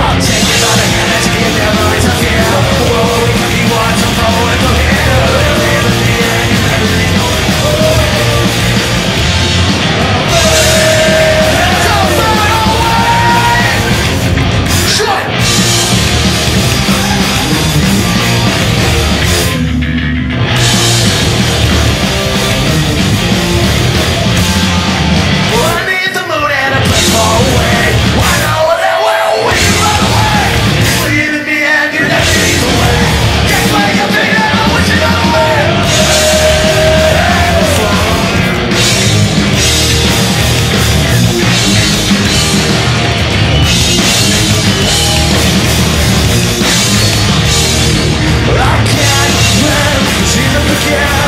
Take it on a minute, you never interfere Yeah.